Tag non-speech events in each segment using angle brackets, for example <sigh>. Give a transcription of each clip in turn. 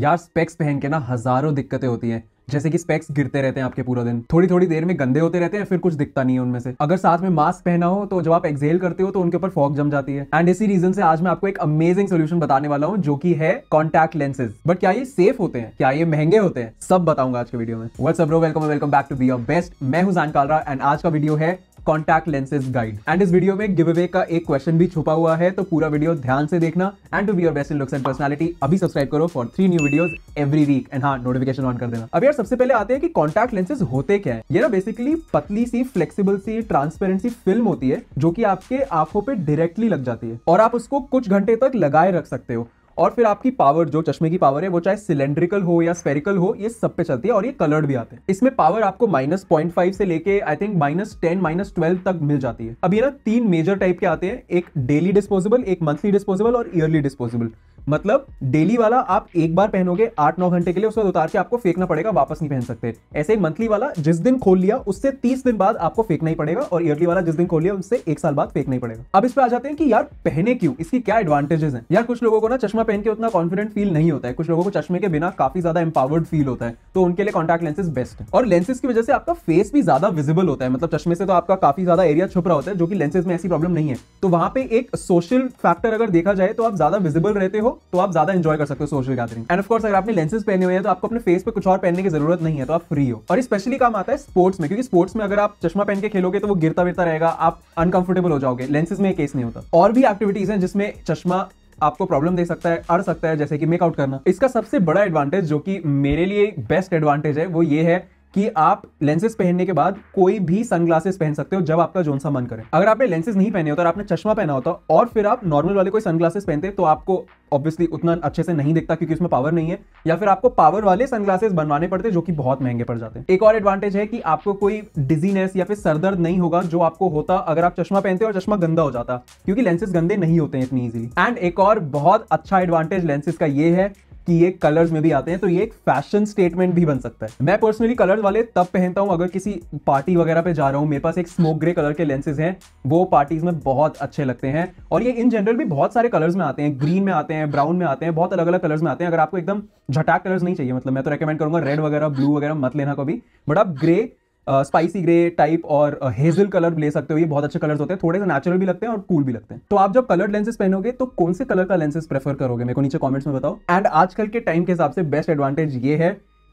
यार स्पेक्स पहन के ना हज़ारों दिक्कतें होती हैं। जैसे कि स्पेक्स गिरते रहते हैं आपके पूरा दिन। थोड़ी थोड़ी देर में गंदे होते रहते हैं, फिर कुछ दिखता नहीं है उनमें से। अगर साथ में मास्क पहना हो तो जब आप एक्सेल करते हो तो उनके ऊपर फॉग जम जाती है। एंड इसी रीजन से आज मैं आपको एक अमेजिंग सोल्यूशन बताने वाला हूँ, जो की है कॉन्टैक्ट लेंसेज बट क्या ये सेफ़ होते हैं? क्या ये महँगे होते हैं? सब बताऊँगा आज के वीडियो में। Welcome welcome back to be your best मैं हूँ जान कालरा एंड आज का वीडियो है कॉन्टैक्ट लेंसेज गाइड एंड इस वीडियो में गिव अवे का एक क्वेश्चन भी छुपा हुआ है तो पूरा वीडियो ध्यान से देखना। And to be your best in looks and personality अभी सब्सक्राइब करो for three new videos every week and हाँ नोटिफिकेशन ऑन कर देना। अब यार, सबसे पहले आते हैं कि कॉन्टैक्ट लेंसेज होते क्या है। ये ना बेसिकली पतली सी फ्लेक्सिबल सी ट्रांसपेरेंसी फ़िल्म होती है, जो कि आपके आँखों पे डायरेक्टली लग जाती है। और आप उसको कुछ घंटे तक लगाए रख सकते हो। और फिर आपकी पावर जो चश्मे की पावर है, वो चाहे सिलेंड्रिकल हो या स्पेरिकल हो, ये सब पे चलती है और ये कलर्ड भी आते हैं। इसमें पावर आपको माइनस पॉइंट फाइव से लेके I think minus ten minus twelve तक मिल जाती है। अब ये ना तीन मेजर टाइप के आते हैं, एक डेली डिस्पोजेबल एक मंथली डिस्पोजेबल और ईयरली डिस्पोजेबल मतलब डेली वाला आप एक बार पहनोगे, आठ नौ घंटे के लिए उसको उतार के आपको फेंकना पड़ेगा, वापस नहीं पहन सकते। ऐसे मंथली वाला, जिस दिन खोल लिया, उससे तीस दिन बाद आपको फेंकना ही पड़ेगा और ईयरली वाला जिस दिन खोल लिया, उससे एक साल बाद फेंकना ही पड़ेगा। अब इस पे आ जाते हैं कि यार, पहने क्यों? इसकी क्या एडवांटेजेस हैं? यार, कुछ लोगों को ना चश्मा पहन के उतना कॉन्फिडेंट फील नहीं होता है। कुछ लोगों को चश्मे के बिना काफ़ी ज़्यादा एम्पावर्ड फील होता है तो उनके लिए कॉन्टैक्ट लेंसेज बेस्ट है। और लेंसेज की वजह से आपका फेस भी ज़्यादा विजिबल होता है। मतलब चश्मे से तो आपका काफ़ी ज़्यादा एरिया छुप रहा होता है, जो कि लेंसेज में ऐसी प्रॉब्लम नहीं है। तो वहाँ पे एक सोशल फैक्टर अगर देखा जाए तो आप ज़्यादा विजिबल रहते हो तो आप ज़्यादा एंजॉय कर सकते हो सोशल गैदरिंग एंड ऑफकोर्स अगर आपने लेंसेज पहने हुए हैं तो आपको अपने फेस पे कुछ और पहनने की ज़रूरत नहीं है तो आप फ्री हो. और स्पेशली काम आता है स्पोर्ट्स में, क्योंकि स्पोर्ट्स में अगर आप चश्मा पहन के खेलोगे तो वो गिरता विरता रहेगा, आप अनकंफर्टेबल हो जाओगे. लेंसेज में केस नहीं होता. और भी एक्टिविटीज़ हैं जिसमें चश्मा आपको प्रॉब्लम दे सकता है, अड़ सकता है, जैसे कि मेकआउट करना. इसका सबसे बड़ा एडवांटेज जो कि मेरे लिए बेस्ट एडवांटेज है, वो ये है कि आप लेंसेज पहनने के बाद कोई भी सनग्लासेस पहन सकते हो जब आपका जोन सा मन करे। अगर आपने लेंसेज नहीं पहने होता और आपने चश्मा पहना होता और फिर आप नॉर्मल वाले कोई सनग्लासेस पहनते तो आपको ऑब्वियसली उतना अच्छे से नहीं दिखता क्योंकि उसमें पावर नहीं है। या फिर आपको पावर वाले सनग्लासेस बनवाने पड़ते जो कि बहुत महँगे पड़ जाते हैं। एक और एडवांटेज है कि आपको कोई डिजीनेस या फिर सरदर्द नहीं होगा जो आपको होता अगर आप चश्मा पहनते और चश्मा गंदा हो जाता, क्योंकि लेंसेज गंदे नहीं होते हैं इतनी ईजिली एंड एक और बहुत अच्छा एडवांटेज लेंसेज का ये है कि ये कलर्स में भी आते हैं तो ये एक फ़ैशन स्टेटमेंट भी बन सकता है। मैं पर्सनली कलर्स वाले तब पहनता हूँ अगर किसी पार्टी वगैरह पे जा रहा हूँ, मेरे पास एक स्मोक ग्रे कलर के लेंसेज हैं, वो पार्टीज़ में बहुत अच्छे लगते हैं। और ये इन जनरल भी बहुत सारे कलर्स में आते हैं ग्रीन में आते हैं ब्राउन में आते हैं, बहुत अलग अलग कलर्स में आते हैं। अगर आपको एकदम झटाक कलर्स नहीं चाहिए मतलब मैं तो रेकमेंड करूँगा रेड वगैरह ब्लू वगैरह मत लेना कभी। बट आप ग्रे स्पाइसी ग्रे टाइप और हेजल कलर ले सकते हो। ये बहुत अच्छे कलर्स होते हैं थोड़े से नेचुरल भी लगते हैं और कूल भी लगते हैं। तो आप जब कलर लेंसेज पहनोगे तो कौन से कलर का लेंसेज प्रेफर करोगे? मेरे को नीचे कॉमेंट्स में बताओ। एंड आजकल के टाइम के हिसाब से बेस्ट एडवांटेज ये है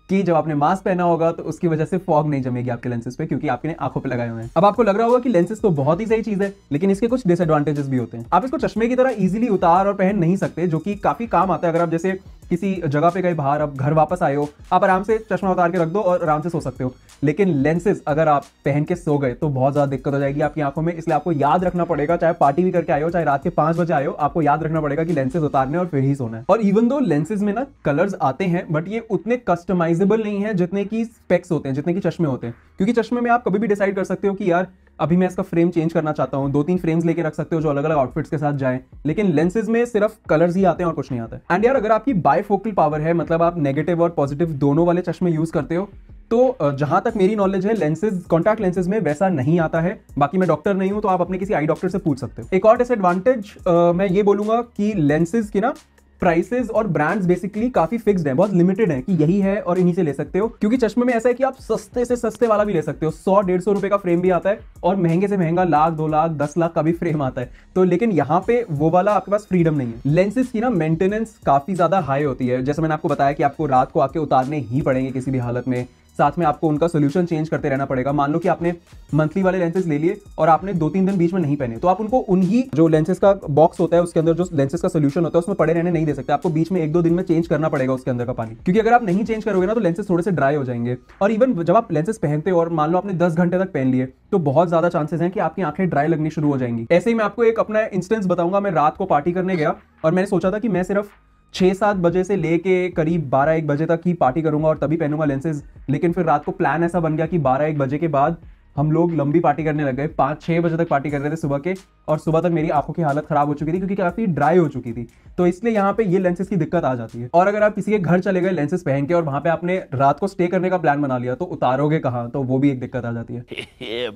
कि जब आपने मास्क पहना होगा तो उसकी वजह से फॉग नहीं जमेगी आपके लेंसेज पे क्योंकि आपने आँखों पे लगाए हुए हैं। अब आपको लग रहा होगा कि लेंसेज तो बहुत ही सही चीज़ है लेकिन इसके कुछ डिसएडवांटेजेस भी होते हैं। आप इसको चश्मे की तरह इजीली उतार और पहन नहीं सकते जो कि काफ़ी काम आता है। अगर आप जैसे किसी जगह पे गए, बाहर, अब घर वापस आए हो, आप आराम से चश्मा उतार के रख दो और आराम से सो सकते हो। लेकिन लेंसेज अगर आप पहन के सो गए तो बहुत ज़्यादा दिक्कत हो जाएगी आपकी आँखों में, इसलिए आपको याद रखना पड़ेगा, चाहे पार्टी भी करके आए हो, चाहे रात के पाँच बजे आए हो, आपको याद रखना पड़ेगा कि लेंसेज उतारने और फिर ही सोना है। और इवन दो लेंसेज में ना कलर्स आते हैं बट ये उतने कस्टमाइजेबल नहीं है जितने की स्पेक्स होते हैं, जितने की चश्मे होते हैं। क्योंकि चश्मे में आप कभी भी डिसाइड कर सकते हो कि यार अभी मैं इसका फ्रेम चेंज करना चाहता हूँ। दो तीन फ्रेम्स लेके रख सकते हो जो अलग अलग आउटफिट्स के साथ जाए। लेकिन लेंसेज में सिर्फ़ कलर्स ही आते हैं और कुछ नहीं आता। एंड यार, अगर आपकी बायफोकल पावर है मतलब आप नेगेटिव और पॉजिटिव दोनों वाले चश्मे यूज़ करते हो तो जहाँ तक मेरी नॉलेज है लेंसेज कॉन्टैक्ट लेंसेज में वैसा नहीं आता है। बाकी मैं डॉक्टर नहीं हूँ तो आप अपने किसी आई डॉक्टर से पूछ सकते हो। एक और डिसएडवांटेज मैं ये बोलूँगा कि लेंसेज की ना प्राइसेस और ब्रांड्स बेसिकली काफ़ी फिक्स्ड हैं, बहुत लिमिटेड हैं कि यही है और इन्हीं से ले सकते हो। क्योंकि चश्मे में ऐसा है कि आप सस्ते से सस्ते वाला भी ले सकते हो। सौ, डेढ़ सौ रुपए का फ्रेम भी आता है और महँगे से महँगा लाख, दो लाख, दस लाख का भी फ्रेम आता है। तो लेकिन यहाँ पे वो वाला आपके पास फ्रीडम नहीं है। लेंसेज की ना मेंटेनेंस काफ़ी ज़्यादा हाई होती है। जैसे मैंने आपको बताया कि आपको रात को आके उतारने ही पड़ेंगे किसी भी हालत में। साथ में आपको उनका सोल्यूशन चेंज करते रहना पड़ेगा। मान लो कि आपने मंथली वाले लेंसेज ले लिए और आपने दो तीन दिन बीच में नहीं पहने तो आप उनको उन्हीं जो लेंसेज का बॉक्स होता है, उसके अंदर जो लेंसेज का सोल्यूशन होता है, उसमें पड़े रहने नहीं दे सकते। आपको बीच में एक दो दिन में चेंज करना पड़ेगा उसके अंदर का पानी। क्योंकि अगर आप नहीं चेंज करोगे ना तो लेंसेज थोड़े से ड्राई हो जाएँगे। और इवन जब आप लेंसेज पहनते हो और मान लो आपने दस घंटे तक पहन लिए तो बहुत ज़्यादा चांसेस हैं कि आपकी आँखें ड्राई लगनी शुरू हो जाएँगी। ऐसे ही मैं आपको एक अपना इंस्टेंस बताऊँगा। मैं रात को पार्टी करने गया और मैंने सोचा था कि मैं सिर्फ़ छः सात बजे से लेके करीब बारह एक बजे तक ही पार्टी करूँगा और तभी पहनूँगा लेंसेज लेकिन फिर रात को प्लान ऐसा बन गया कि बारह एक बजे के बाद हम लोग लंबी पार्टी करने लग गए। पाँच छः बजे तक पार्टी कर रहे थे सुबह के और सुबह तक मेरी आँखों की हालत खराब हो चुकी थी क्योंकि काफ़ी ड्राई हो चुकी थी। तो इसलिए यहाँ पे ये लेंसेज की दिक्कत आ जाती है। और अगर आप किसी के घर चले गए लेंसेज पहन के और वहाँ पे आपने रात को स्टे करने का प्लान बना लिया तो उतारोगे कहाँ? तो वो भी एक दिक्कत आ जाती है।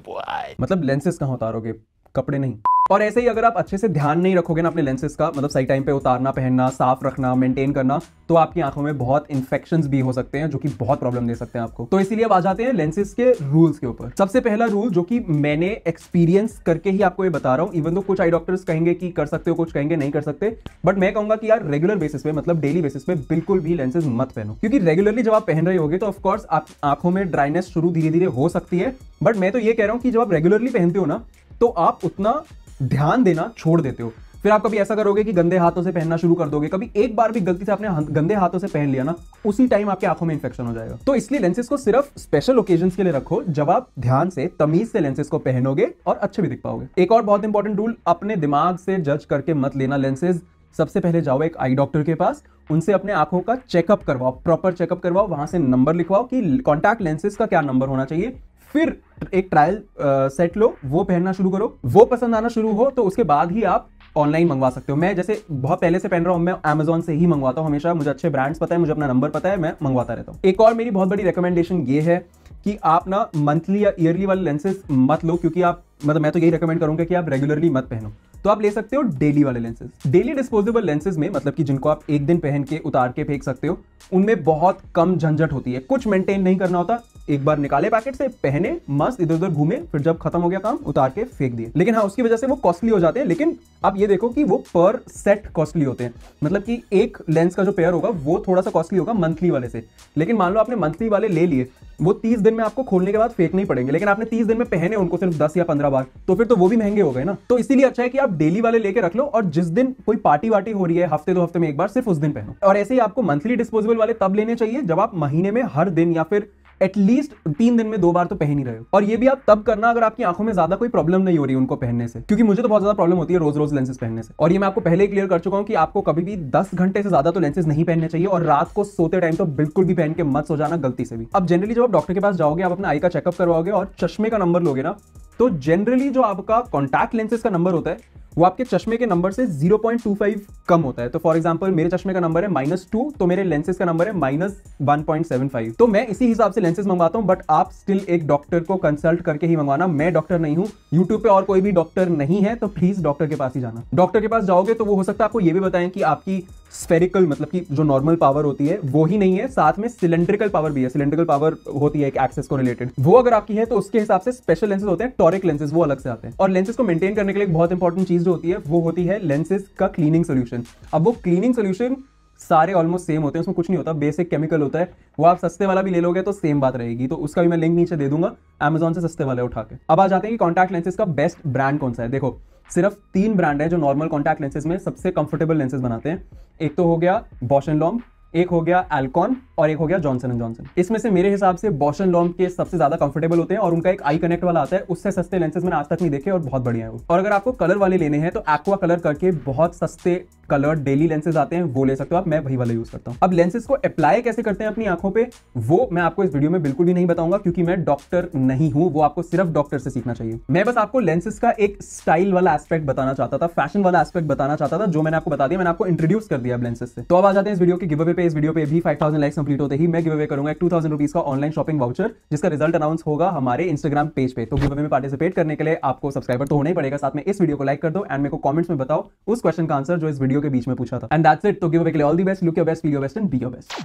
<laughs> मतलब लेंसेज कहाँ उतारोगे? कपड़े नहीं। और ऐसे ही अगर आप अच्छे से ध्यान नहीं रखोगे ना अपने लेंसेज का मतलब सही टाइम पे उतारना, पहनना, साफ़ रखना मेंटेन करना तो आपकी आँखों में बहुत इन्फेक्शन भी हो सकते हैं, जो कि बहुत प्रॉब्लम दे सकते हैं आपको। तो इसीलिए अब आ जाते हैं लेंसेज के रूल्स के ऊपर। सबसे पहला रूल जो कि मैंने एक्सपीरियंस करके ही आपको ये बता रहा हूँ इवन तो कुछ आई डॉक्टर्स कहेंगे कि कर सकते हो, कुछ कहेंगे नहीं कर सकते बट मैं कहूँगा कि यार रेगुलर बेसिस पे मतलब डेली बेसिस पे बिल्कुल भी लेंसेज मत पहनो। क्योंकि रेगुलरली जब आप पहन रहे होगे तो ऑफकोर्स आप आँखों में ड्राइनेस शुरू धीरे धीरे हो सकती है बट मैं तो ये कह रहा हूँ कि जब आप रेगुलरली पहनते हो ना तो आप उतना ध्यान देना छोड़ देते हो। फिर आप कभी ऐसा करोगे कि गंदे हाथों से पहनना शुरू कर दोगे? कभी एक बार भी गलती से आपने गंदे हाथों से पहन लिया ना, उसी टाइम आपके आँखों में इंफेक्शन हो जाएगा। तो इसलिए लेंसेज को सिर्फ़ स्पेशल ओकेजन के लिए रखो, जब आप ध्यान से, तमीज से लेंसेज को पहनोगे और अच्छे भी दिख पाओगे। एक और बहुत इंपॉर्टेंट रूल अपने दिमाग से जज करके मत लेना लेंसेज सबसे पहले जाओ एक आई डॉक्टर के पास, उनसे अपने आँखों का चेकअप करवाओ प्रॉपर चेकअप करवाओ, वहाँ से नंबर लिखवाओ कि कॉन्टैक्ट लेंसेज का क्या नंबर होना चाहिए। फिर एक ट्रायल सेट लो, वो पहनना शुरू करो। वो पसंद आना शुरू हो तो उसके बाद ही आप ऑनलाइन मंगवा सकते हो। मैं जैसे बहुत पहले से पहन रहा हूँ, मैं अमेजोन से ही मंगवाता हूँ हमेशा। मुझे अच्छे ब्रांड्स पता है, मुझे अपना नंबर पता है, मैं मंगवाता रहता हूँ। एक और मेरी बहुत बड़ी रिकमेंडेशन ये है कि आप ना मंथली या ईयरली वाले लेंसेज मत लो, क्योंकि आप मतलब मैं तो यही रिकमेंड करूँगा कि आप रेगुलरली मत पहनो। तो आप ले सकते हो डेली वाले लेंसेज डेली डिस्पोजेबल लेंसेज में मतलब कि जिनको आप एक दिन पहन के, उतार के फेंक सकते हो, उनमें बहुत कम झंझट होती है। कुछ मेंटेन नहीं करना होता एक बार निकाले पैकेट से, पहने, मस्त इधर उधर घूमे, फिर जब खत्म हो गया काम, उतार के फेंक दिए। लेकिन हाँ उसकी वजह से वो कॉस्टली हो जाते हैं, लेकिन आप ये देखो कि वो पर सेट कॉस्टली होते हैं। मतलब कि एक लेंस का जो पेयर होगा, वो थोड़ा सा कॉस्टली होगा मंथली वाले से। लेकिन मान लो आपने मंथली वाले ले लिए, वो तीस दिन में आपको खोलने के बाद फेंक नहीं पड़ेंगे। लेकिन आपने तीस दिन में पहने, उनको सिर्फ़ दस या पंद्रह बार तो फिर तो वो भी महँगे हो गए ना। तो इसीलिए अच्छा है कि आप डेली वाले लेके रख लो और जिस दिन कोई पार्टी वार्टी हो रही है, हफ़्ते दो हफ़्ते में एक बार, सिर्फ़ उस दिन पहनो। और ऐसे ही आपको मंथली डिस्पोजेबल वाले तब लेने चाहिए जब आप महीने में हर दिन या फिर एटलीस्ट तीन दिन में दो बार तो पहन ही रहे हो। और ये भी आप तब करना अगर आपकी आँखों में ज़्यादा कोई प्रॉब्लम नहीं हो रही उनको पहनने से, क्योंकि मुझे तो बहुत ज़्यादा प्रॉब्लम होती है रोज रोज लेंसेज पहनने से। और ये मैं आपको पहले ही क्लियर कर चुका हूँ कि आपको कभी भी दस घंटे से ज़्यादा तो लेंसेज नहीं पहनने चाहिए और रात को सोते टाइम तो बिल्कुल भी पहन के मत सो जाना गलती से भी। अब जनरली जब आप डॉक्टर के पास जाओगे, आप अपना आई का चेकअप करवाओगे और चश्मे का नंबर लोगे ना तो जनरली जो आपका कॉन्टैक्ट लेंसेज का नंबर होता है वो आपके चश्मे के नंबर से 0.25 कम होता है। तो फॉर एग्ज़ाम्पल मेरे चश्मे का नंबर है माइनस टू तो मेरे लेंसेज का नंबर है minus one point seven five तो मैं इसी हिसाब से लेंसेज मंगवाता हूँ बट आप स्टिल एक डॉक्टर को कंसल्ट करके ही मंगवाना। मैं डॉक्टर नहीं हूँ यूट्यूब पे और कोई भी डॉक्टर नहीं है तो प्लीज़ डॉक्टर के पास ही जाना। डॉक्टर के पास जाओगे तो वो हो सकता है आपको ये भी बताएँ कि आपकी स्फेरिकल मतलब कि जो नॉर्मल पावर होती है, वो ही नहीं है, साथ में सिलेंड्रिकल पावर भी है। सिलेंड्रिकल पावर होती है एक एक्सेस को रिलेटेड वो अगर आपकी है तो उसके हिसाब से स्पेशल लेंसेज होते हैं टॉरिक लेंसेज वो अलग से आते हैं। और लेंसेज को मेंटेन करने के लिए बहुत इंपॉर्टेंट चीज़ जो होती है, वो होती है लेंसेज का क्लीनिंग सोल्यूशन अब वो क्लीनिंग सोल्यूशन सारे ऑलमोस्ट सेम होते हैं, उसमें कुछ नहीं होता बेसिक केमिकल होता है। वो आप सस्ते वाला भी ले लोगे तो सेम बात रहेगी। तो उसका भी मैं लिंक नीचे दे दूँगा अमेजोन से सस्ते वाले उठा के। अब आ जाते हैं कि कॉन्टैक्ट लेंसेज का बेस्ट ब्रांड कौन सा है। देखो सिर्फ़ तीन ब्रांड है जो नॉर्मल कॉन्टैक्ट लेंसेज में सबसे कंफर्टेबल लेंसेज बनाते हैं। एक तो हो गया बॉशन लॉम एक हो गया एल्कॉन और एक हो गया जॉनसन एंड जॉनसन इसमें से मेरे हिसाब से बॉशन लॉम के सबसे ज़्यादा कंफर्टेबल होते हैं और उनका एक आई कनेक्ट वाला आता है, उससे सस्ते लेंसेज मैंने आज तक नहीं देखे और बहुत बढ़िया है और अगर आपको कलर वाले लेने हैं तो एक्वा कलर करके बहुत सस्ते कलर डेली लेंसेज आते हैं, वो ले सकते हो आप, मैं वही वाला यूज़ करता हूँ। अब लेंसेज को अप्लाई कैसे करते हैं अपनी आँखों पे, वो मैं आपको इस वीडियो में बिल्कुल भी नहीं बताऊँगा, क्योंकि मैं डॉक्टर नहीं हूँ, वो आपको सिर्फ़ डॉक्टर से सीखना चाहिए। मैं बस आपको लेंसेज का एक स्टाइल वाला एस्पेक्ट बताना चाहता था फ़ैशन वाला एस्पेक्ट बताना चाहता था, जो मैंने आपको बता दिया, मैंने आपको इंट्रोड्यूस कर दिया लेंसेज से। तो अब आ जाते हैं इस वीडियो के गिव पे इस वीडियो पे भी फाइव थाउज़ेंड लाइक्स कंप्लीट होते ही मैं गिव अवे करूँगा एक टू थाउज़ेंड रुपीज़ का ऑनलाइन शॉपिंग वाउचर जिसका रिज़ल्ट अनाउंस होगा हमारे इंस्टाग्राम पेज पे। तो गिव अवे में पार्टिसिपेट करने के लिए आपको सब्सक्राइबर तो होने ही पड़ेगा। साथ में इस वीडियो को लाइक कर दो एंड मेरे को कमेंट्स में बताओ उस क्वेश्चन का आंसर जो इस वीडियो के बीच में पूछा था। एंड दैट्स इट तो गिव अवे के लिए all the best look your best feel your best and be your best